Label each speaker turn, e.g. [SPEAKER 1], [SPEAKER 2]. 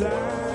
[SPEAKER 1] time.